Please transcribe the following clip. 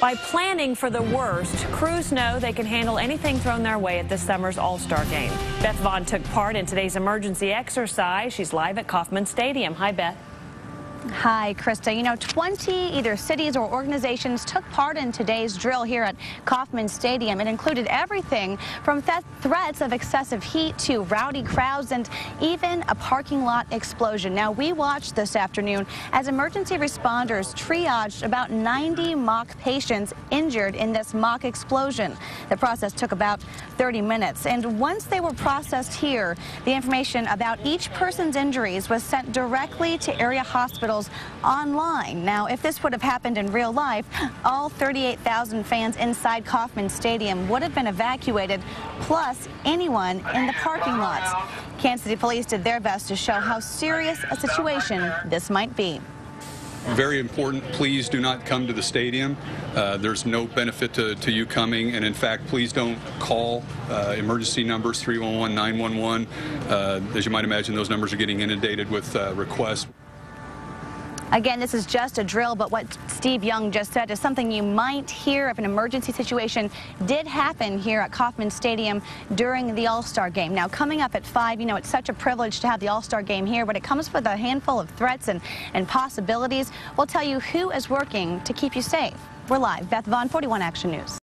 By planning for the worst, crews know they can handle anything thrown their way at this summer's All-Star Game. Beth Vaughn took part in today's emergency exercise. She's live at Kauffman Stadium. Hi, Beth. Hi, Krista. You know, 20 either cities or organizations took part in today's drill here at Kauffman Stadium. It included everything from th threats of excessive heat to rowdy crowds and even a parking lot explosion. Now, we watched this afternoon as emergency responders triaged about 90 mock patients injured in this mock explosion. The process took about 30 minutes. And once they were processed here, the information about each person's injuries was sent directly to area hospitals hospitals online. Now, if this would have happened in real life, all 38,000 fans inside Kauffman Stadium would have been evacuated, plus anyone in the parking lots. Kansas City Police did their best to show how serious a situation this might be very important. Please do not come to the stadium. Uh, there's no benefit to, to, you coming. And in fact, please don't call uh, emergency numbers 311, 911. Uh, as you might imagine, those numbers are getting inundated with uh, requests. Again, this is just a drill, but what Steve Young just said is something you might hear if an emergency situation did happen here at Kauffman Stadium during the All-Star Game. Now, coming up at 5, you know, it's such a privilege to have the All-Star Game here, but it comes with a handful of threats and, and possibilities. We'll tell you who is working to keep you safe. We're live. Beth Vaughn, 41 Action News.